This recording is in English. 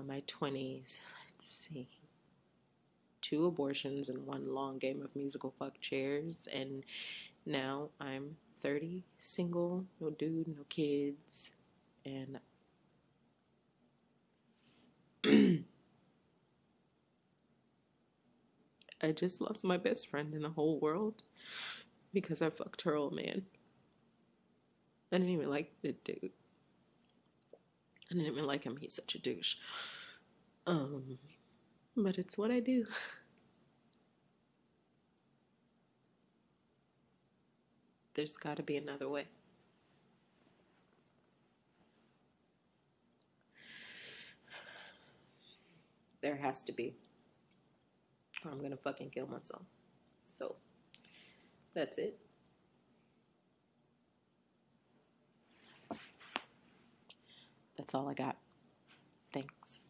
uh, my 20s. Let's see. Two abortions and one long game of musical fuck chairs. And now I'm 30, single, no dude, no kids. And I just lost my best friend in the whole world because I fucked her old man. I didn't even like the dude. I didn't even like him. He's such a douche. Um, but it's what I do. There's got to be another way. There has to be. I'm going to fucking kill myself. So, that's it. That's all I got. Thanks.